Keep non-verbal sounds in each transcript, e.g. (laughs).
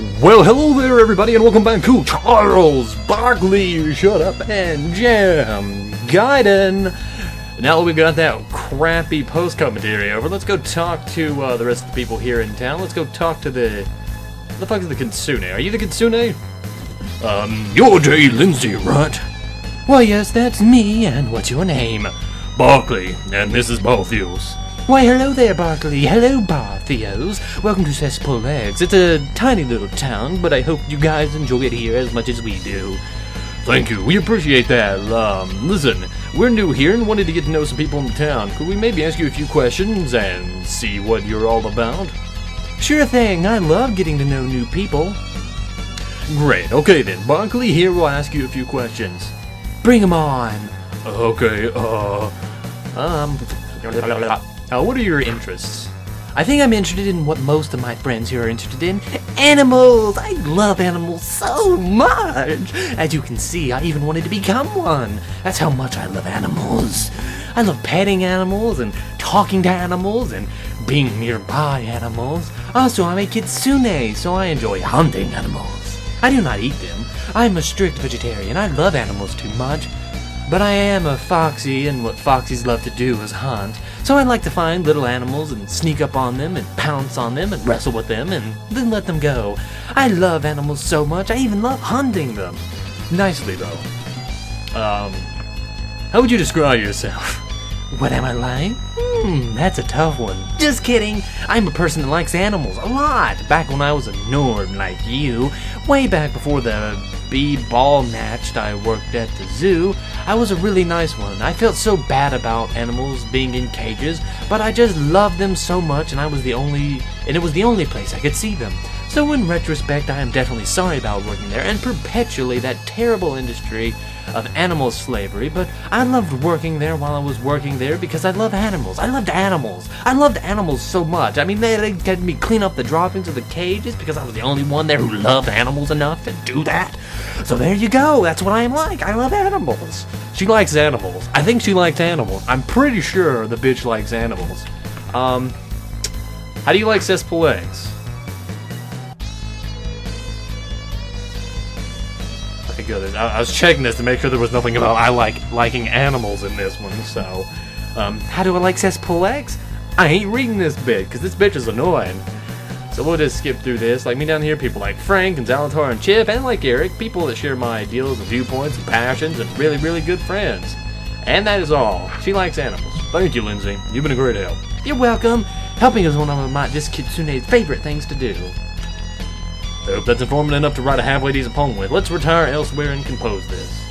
Well, hello there, everybody, and welcome back to Charles Barkley Shut Up and Jam Gaiden. Now that we've got that crappy post commentary over, let's go talk to uh, the rest of the people here in town. Let's go talk to the. The fuck is the Kitsune? Are you the Kitsune? Um, you're Jay Lindsay, right? Why, yes, that's me, and what's your name? Barkley, and this is Barthios. Why, hello there, Barkley. Hello, Barthios. Welcome to Cesspool Eggs. It's a tiny little town, but I hope you guys enjoy it here as much as we do. Thank you. We appreciate that. Um, listen, we're new here and wanted to get to know some people in the town. Could we maybe ask you a few questions and see what you're all about? Sure thing. I love getting to know new people. Great. Okay then. Barkley here will ask you a few questions. Bring 'em on. Okay. Uh. Um. Uh, what are your interests? I think I'm interested in what most of my friends here are interested in animals. I love animals so much. As you can see, I even wanted to become one. That's how much I love animals. I love petting animals and talking to animals and being nearby animals. Also, I'm a kitsune, so I enjoy hunting animals. I do not eat them. I'm a strict vegetarian. I love animals too much. But I am a foxy, and what foxys love to do is hunt. So I like to find little animals and sneak up on them and pounce on them and wrestle with them and then let them go. I love animals so much, I even love hunting them. Nicely, though. Um, how would you describe yourself? (laughs) What am I like? Hmm, that's a tough one. Just kidding. I'm a person that likes animals a lot. Back when I was a norm like you, way back before the b-ball matched I worked at the zoo, I was a really nice one. I felt so bad about animals being in cages, but I just loved them so much and I was the only and it was the only place I could see them. So in retrospect, I am definitely sorry about working there and perpetually that terrible industry of animal slavery, but I loved working there while I was working there because I love animals. I loved animals. I loved animals so much. I mean, they, they had me clean up the droppings of the cages because I was the only one there who loved animals enough to do that. So there you go. That's what I am like. I love animals. She likes animals. I think she likes animals. I'm pretty sure the bitch likes animals. Um, how do you like cesspool good. I, I was checking this to make sure there was nothing about I like liking animals in this one. So, um, how do I like cesspool eggs? I ain't reading this bit because this bitch is annoying. So we'll just skip through this. Like me down here, people like Frank and Zalatar and Chip, and like Eric, people that share my ideals and viewpoints and passions, and really, really good friends. And that is all. She likes animals. Thank you, Lindsay. You've been a great help. You're welcome. Helping is one of my just Kitsune's favorite things to do. I hope that's informative enough to write a halfway decent poem with. Let's retire elsewhere and compose this.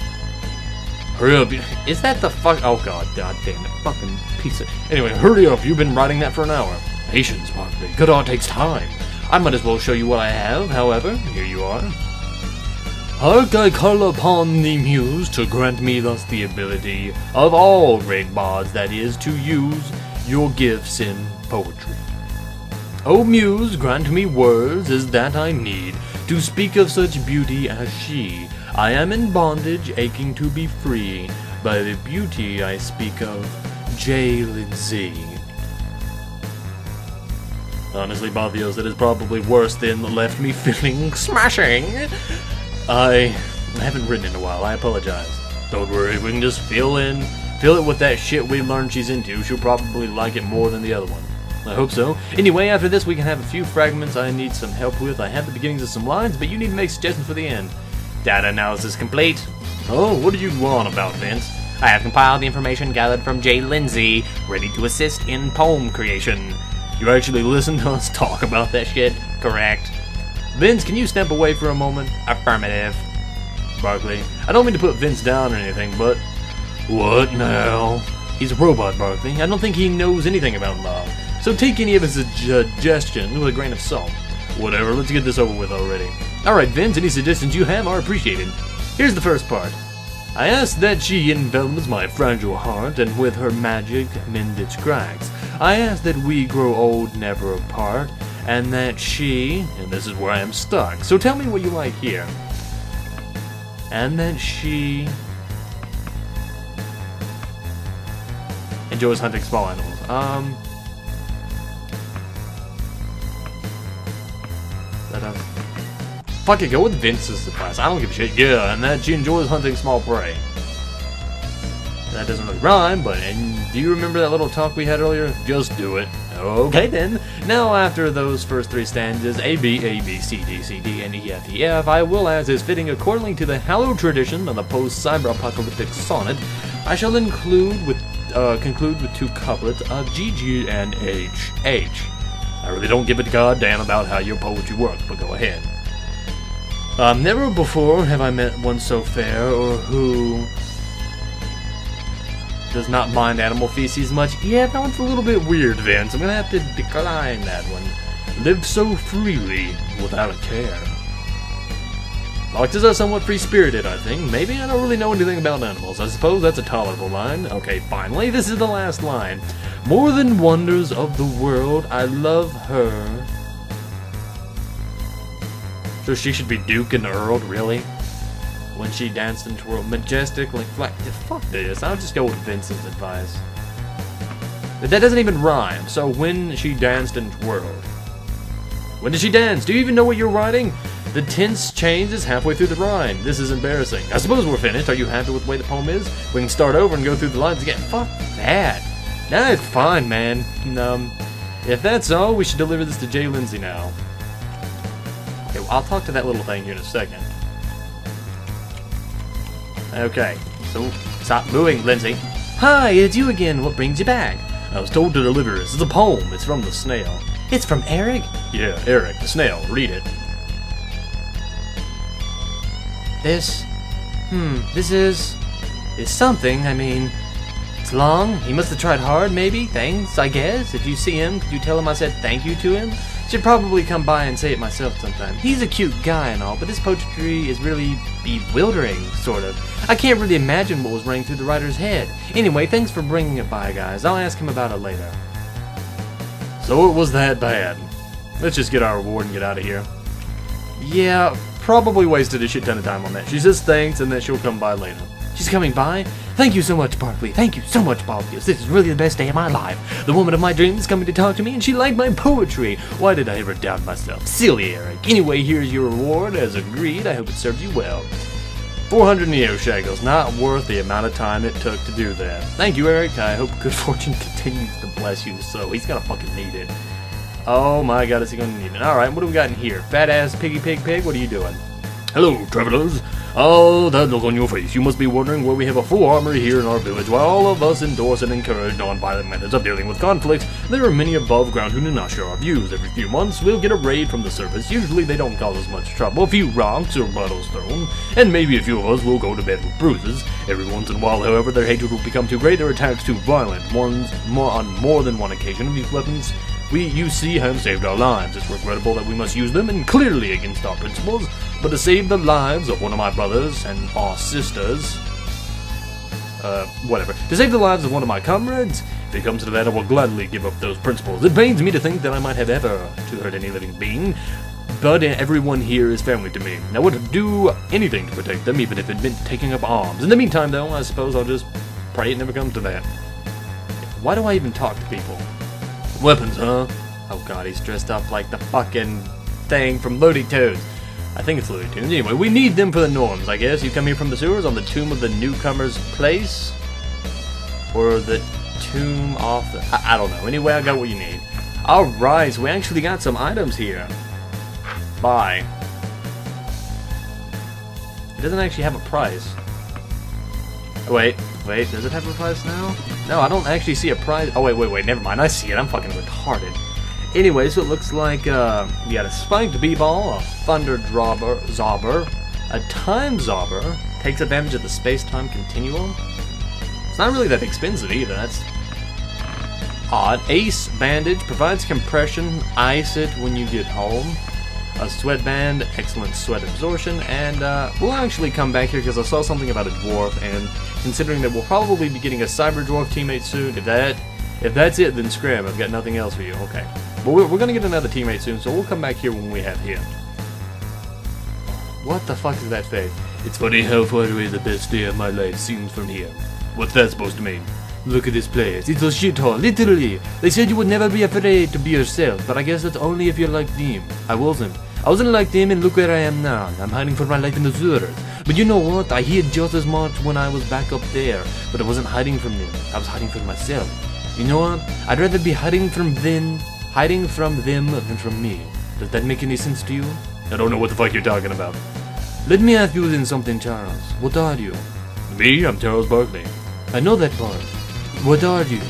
Hurry up. Is that the fuck? Oh god, god damn it. Fucking piece of. Anyway, hurry up. You've been writing that for an hour. Patience, Barkley. Good art takes time. I might as well show you what I have, however. Here you are. Hark, I call upon the muse to grant me thus the ability of all great bards, that is, to use your gifts in poetry. O muse, grant me words as that I need to speak of such beauty as she. I am in bondage, aching to be free. By the beauty I speak of, J. Lindsay. Honestly, Barthios, it is probably worse than left me feeling (laughs) smashing. I haven't written in a while. I apologize. Don't worry, we can just fill in, fill it with that shit we learned she's into. She'll probably like it more than the other one. I hope so. Anyway, after this, we can have a few fragments I need some help with. I have the beginnings of some lines, but you need to make suggestions for the end. Data analysis complete. Oh, what do you want about, Vince? I have compiled the information gathered from Jay Lindsay, ready to assist in poem creation. You actually listen to us (laughs) talk about that shit? Correct. Vince, can you step away for a moment? Affirmative. Barkley, I don't mean to put Vince down or anything, but. What now? He's a robot, Barkley. I don't think he knows anything about love. So take any of his suggestions with a grain of salt. Whatever, let's get this over with already. Alright, Vince, any suggestions you have are appreciated. Here's the first part. I ask that she envelops my fragile heart, and with her magic mend its cracks. I ask that we grow old never apart, and that she, and this is where I am stuck, so tell me what you like here. And that she enjoys hunting small animals. Um, fuck it, go with Vince's advice. I don't give a shit. Yeah, and that she enjoys hunting small prey. That doesn't really rhyme, but and do you remember that little talk we had earlier? Just do it. Okay then. Now after those first three stanzas, A B A B C D C D and E F E F, I will, as is fitting accordingly to the hallowed tradition of the post-cyber-apocalyptic sonnet, I shall include with uh, conclude with two couplets of G G and H H. I really don't give a goddamn about how your poetry works, but go ahead. Um, never before have I met one so fair, or who does not mind animal feces much. Yeah, that one's a little bit weird, Vince. I'm gonna have to decline that one. Live so freely, without a care. Foxes are somewhat free-spirited, I think. Maybe I don't really know anything about animals. I suppose that's a tolerable line. Okay, finally, this is the last line. More than wonders of the world, I love her. So she should be Duke and Earl, really? when she danced and twirled majestically flat. Fuck this. I'll just go with Vincent's advice. That doesn't even rhyme. So when she danced and twirled. When did she dance? Do you even know what you're writing? The tense changes halfway through the rhyme. This is embarrassing. I suppose we're finished. Are you happy with the way the poem is? We can start over and go through the lines again. Fuck that. That's fine, man. Um, if that's all, we should deliver this to Jay Lindsay now. I'll talk to that little thing here in a second. Okay, so stop mooing, Lindsay. Hi, it's you again. What brings you back? I was told to deliver this. It's a poem. It's from the snail. It's from Eric? Yeah, Eric, the snail. Read it. This? Hmm, this is... is something, I mean... It's long. He must have tried hard, maybe. Thanks, I guess. If you see him, could you tell him I said thank you to him? Should probably come by and say it myself sometime. He's a cute guy and all, but his poetry is really bewildering, sort of. I can't really imagine what was running through the writer's head. Anyway, thanks for bringing it by, guys. I'll ask him about it later. So it was that bad. Let's just get our reward and get out of here. Yeah, probably wasted a shit ton of time on that. She says thanks and then she'll come by later. She's coming by? Thank you so much, Barkley. Thank you so much, Barkley. This is really the best day of my life. The woman of my dreams is coming to talk to me, and she liked my poetry. Why did I ever doubt myself? Silly Eric. Anyway, here's your reward. As agreed, I hope it serves you well. 400 Neo Shackles, not worth the amount of time it took to do that. Thank you, Eric. I hope good (laughs) fortune continues to bless you so. He's gonna fucking need it. Oh my god, is he gonna need it? Alright, what do we got in here? Fat ass piggy pig pig, what are you doing? Hello, travelers. Oh, that look on your face. You must be wondering why we have a full armory here in our village. While all of us endorse and encourage non-violent methods of dealing with conflicts, there are many above ground who do not share our views. Every few months, we'll get a raid from the surface. Usually, they don't cause us much trouble. A few rocks or bottles thrown, and maybe a few of us will go to bed with bruises. Every once in a while, however, their hatred will become too great, their attacks too violent. One's more on more than one occasion, these weapons we, you see, have saved our lives. It's regrettable that we must use them, and clearly against our principles. But to save the lives of one of my brothers and our sisters, uh, whatever. To save the lives of one of my comrades, if it comes to that, I will gladly give up those principles. It pains me to think that I might have ever to hurt any living being, but everyone here is family to me. I would do anything to protect them, even if it meant taking up arms. In the meantime, though, I suppose I'll just pray it never comes to that. Why do I even talk to people? Weapons, huh? Oh god, he's dressed up like the fucking thing from Looney Tunes. I think it's Looney Tunes. Anyway, we need them for the norms, I guess. You come here from the sewers on the tomb of the newcomer's place? Or the tomb off the... I, I don't know. Anyway, I got what you need. Alright, so we actually got some items here. Bye. It doesn't actually have a price. Wait, wait, does it have a price now? No, I don't actually see a price. Oh, wait, wait, wait, never mind. I see it. I'm fucking retarded. Anyway, so it looks like uh, we got a spiked b-ball, a thunder dropper, zobber, a time zobber, takes advantage of the space-time continuum. It's not really that expensive either. That's odd. Ace bandage provides compression. Ice it when you get home a sweatband, excellent sweat absorption, and uh, we'll actually come back here because I saw something about a dwarf, and considering that we'll probably be getting a cyber dwarf teammate soon, if that if that's it, then scram. I've got nothing else for you. Okay, but we're, we're gonna get another teammate soon, so we'll come back here when we have him. What the fuck is that thing? It's funny how far away the best day of my life seems from here. What's that supposed to mean? Look at this place. It's a shithole, literally. They said you would never be afraid to be yourself, but I guess that's only if you're like them. I wasn't. I wasn't like them, and look where I am now. I'm hiding from my life in the sewers. But you know what? I hid just as much when I was back up there. But I wasn't hiding from them. I was hiding from myself. You know what? I'd rather be hiding from them, hiding from them than from me. Does that make any sense to you? I don't know what the fuck you're talking about. Let me ask you then something, Charles. What are you? Me? I'm Charles Barkley. I know that part. What are you?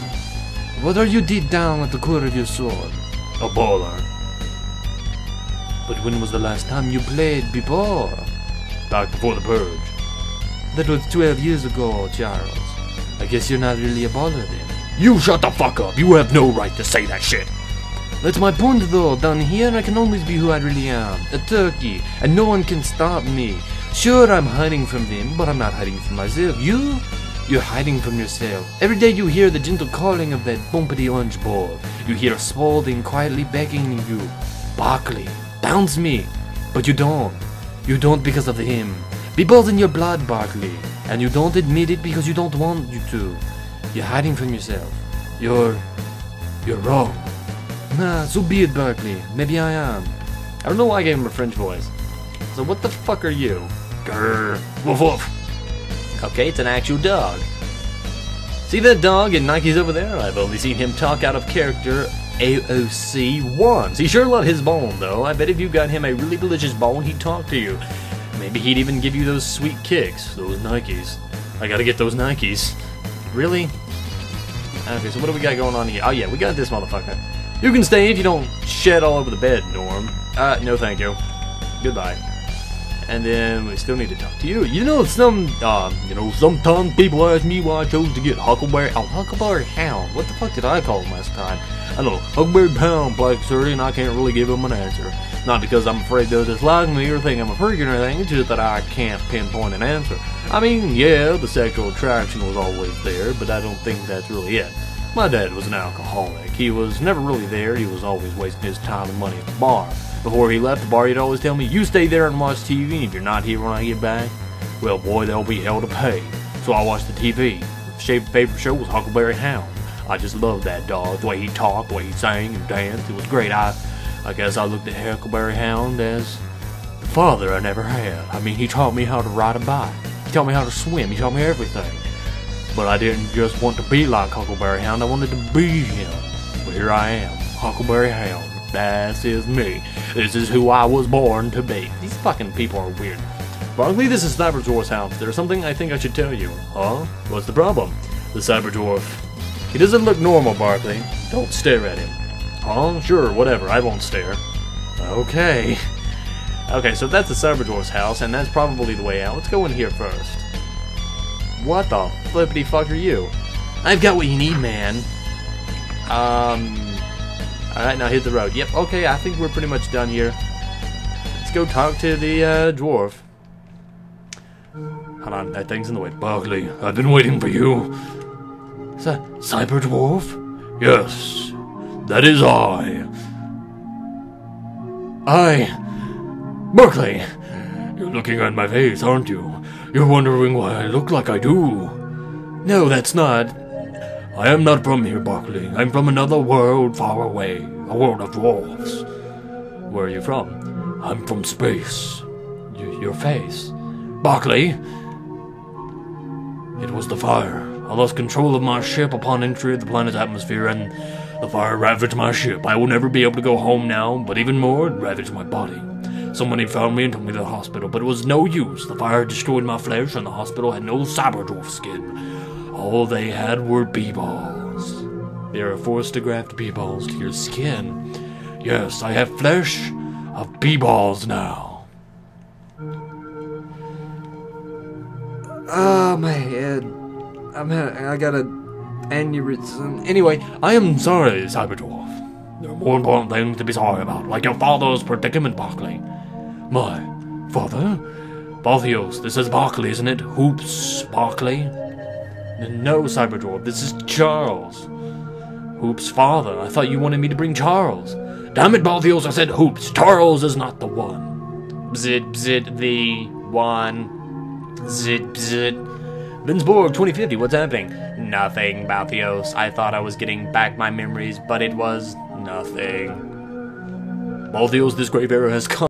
What are you deep down at the core of your soul? A baller. But when was the last time you played before? Back before the purge. That was 12 years ago, Charles. I guess you're not really a baller then. You shut the fuck up! You have no right to say that shit! That's my point though, down here I can always be who I really am, a turkey, and no one can stop me. Sure, I'm hiding from them, but I'm not hiding from myself. You? You're hiding from yourself. Every day you hear the gentle calling of that bumpity orange ball. You hear Spalding quietly begging you, Barkley, bounce me. But you don't. You don't because of him. Be-ball's in your blood, Barkley, and you don't admit it because you don't want you to. You're hiding from yourself. You're... you're wrong. So be it, Barkley. Maybe I am. I don't know why I gave him a French voice. So what the fuck are you? Grr. Woof woof. Okay, it's an actual dog. See that dog in Nike's over there? I've only seen him talk out of character AOC once. He sure loved his bone, though. I bet if you got him a really delicious bone, he'd talk to you. Maybe he'd even give you those sweet kicks, those Nikes. I gotta get those Nikes. Really? Okay, so what do we got going on here? Oh yeah, we got this motherfucker. You can stay if you don't shed all over the bed, Norm. Uh, no thank you. Goodbye. And then we still need to talk to you. You know, some, um, you know, sometimes people ask me why I chose to get Huckleberry, oh, Huckleberry Hound. What the fuck did I call him last time? I don't know, Huckleberry Hound, Black 30, and I can't really give him an answer. Not because I'm afraid they'll dislike me or think I'm a freak or anything, it's just that I can't pinpoint an answer. I mean, yeah, the sexual attraction was always there, but I don't think that's really it. My dad was an alcoholic. He was never really there. He was always wasting his time and money at the bar. Before he left the bar, he'd always tell me, You stay there and watch TV, and if you're not here when I get back, well, boy, there'll be hell to pay. So I watched the TV. His favorite show was Huckleberry Hound. I just loved that dog, the way he talked, the way he sang and danced. It was great. I, I guess I looked at Huckleberry Hound as the father I never had. I mean, he taught me how to ride a bike. He taught me how to swim. He taught me everything. But I didn't just want to be like Huckleberry Hound, I wanted to be him. But here I am, Huckleberry Hound. That is me. This is who I was born to be. These fucking people are weird. Barkley, this is Cyber Dwarf's house. There's something I think I should tell you. Huh? What's the problem? The Cyber Dwarf. He doesn't look normal, Barkley. Don't stare at him. Huh? Sure, whatever. I won't stare. Okay. Okay, so that's the Cyber Dwarf's house, and that's probably the way out. Let's go in here first. What the flippity fuck are you? I've got what you need, man. Um. Alright, now hit the road. Yep, okay, I think we're pretty much done here. Let's go talk to the uh, dwarf. Hold on, that thing's in the way. Barkley, I've been waiting for you. Cy Cyber Dwarf? Yes, that is I. I. Barkley! You're looking at my face, aren't you? You're wondering why I look like I do. No, that's not. I am not from here, Barkley. I'm from another world far away, a world of dwarfs. Where are you from? I'm from space. Y- your face. Barkley! It was the fire. I lost control of my ship upon entry of the planet's atmosphere, and the fire ravaged my ship. I will never be able to go home now, but even more, it ravaged my body. Someone had found me and took me to the hospital, but it was no use. The fire destroyed my flesh, and the hospital had no cyber dwarf skin. All they had were bee-balls. They are forced to graft bee-balls to your skin. Yes, I have flesh of bee-balls now. Ah, my head. I'm ha- I got a aneurysm. Anyway, I am sorry, Cyberdwarf. There are more important things to be sorry about, like your father's predicament, Barkley. My father? Barthios, this is Barkley, isn't it? Hoops Barkley? No, Cyberdwarf, this is Charles. Hoops' father. I thought you wanted me to bring Charles. Damn it, Barthios, I said Hoops. Charles is not the one. Bzit, bzit, the one. Zit, bzit. Vinceborg 2050, what's happening? Nothing, Balthios. I thought I was getting back my memories, but it was nothing. Balthios, this grave era has come.